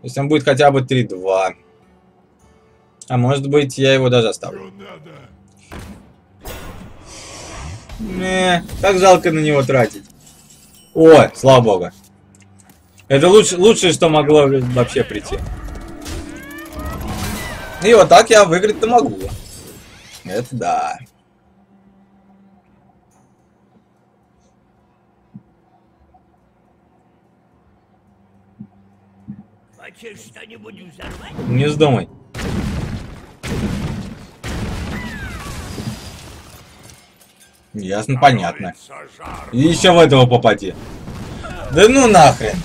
То есть он будет хотя бы 3-2. А может быть, я его даже оставлю. Не, как жалко на него тратить. О, слава богу. Это лучше, лучшее, что могло вообще прийти. И вот так я выиграть-то могу. Это да. Хочешь что-нибудь взорвать? Не вздумай. Ясно, понятно. И еще в этого попади. Да ну нахрен.